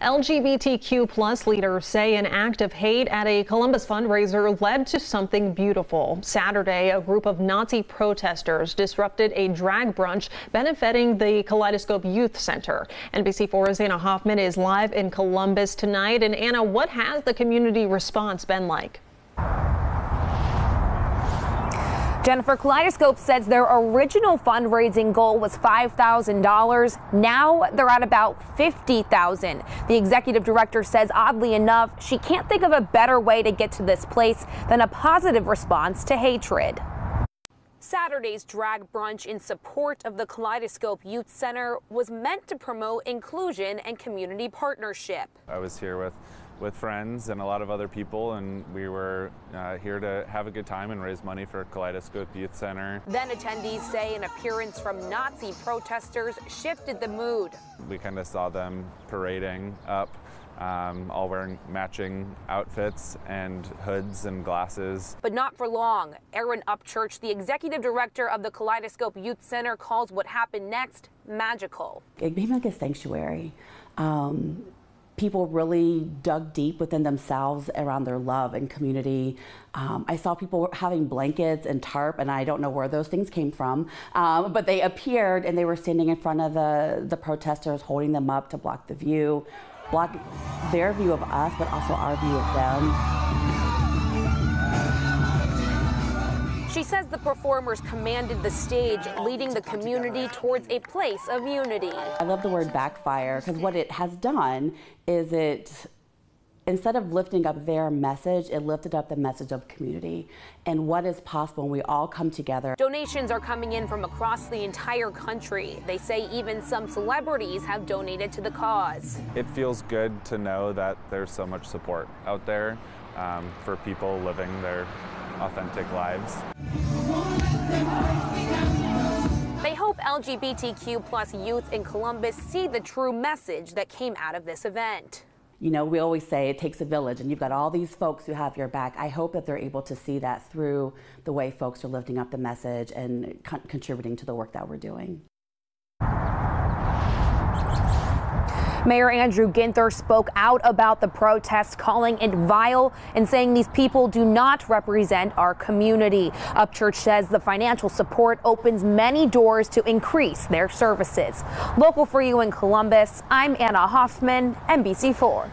LGBTQ plus leaders say an act of hate at a Columbus fundraiser led to something beautiful. Saturday, a group of Nazi protesters disrupted a drag brunch benefiting the Kaleidoscope Youth Center. NBC4's Anna Hoffman is live in Columbus tonight. And Anna, what has the community response been like? Jennifer Kaleidoscope says their original fundraising goal was $5,000. Now they're at about 50,000. The executive director says, oddly enough, she can't think of a better way to get to this place than a positive response to hatred. Saturday's drag brunch in support of the Kaleidoscope Youth Center was meant to promote inclusion and community partnership. I was here with with friends and a lot of other people, and we were uh, here to have a good time and raise money for Kaleidoscope Youth Center. Then attendees say an appearance from Nazi protesters shifted the mood. We kind of saw them parading up. Um, all wearing matching outfits and hoods and glasses. But not for long. Erin Upchurch, the executive director of the Kaleidoscope Youth Center, calls what happened next magical. It became like a sanctuary. Um, people really dug deep within themselves around their love and community. Um, I saw people having blankets and tarp, and I don't know where those things came from, um, but they appeared and they were standing in front of the, the protesters, holding them up to block the view, block their view of us, but also our view of them. Says the performers commanded the stage, leading the community towards a place of unity. I love the word backfire because what it has done is it instead of lifting up their message, it lifted up the message of community and what is possible when we all come together. Donations are coming in from across the entire country. They say even some celebrities have donated to the cause. It feels good to know that there's so much support out there um, for people living their authentic lives. They hope LGBTQ plus youth in Columbus see the true message that came out of this event. You know, we always say it takes a village, and you've got all these folks who have your back. I hope that they're able to see that through the way folks are lifting up the message and con contributing to the work that we're doing. Mayor Andrew Ginther spoke out about the protest, calling it vile and saying these people do not represent our community. Upchurch says the financial support opens many doors to increase their services. Local for you in Columbus, I'm Anna Hoffman, NBC4.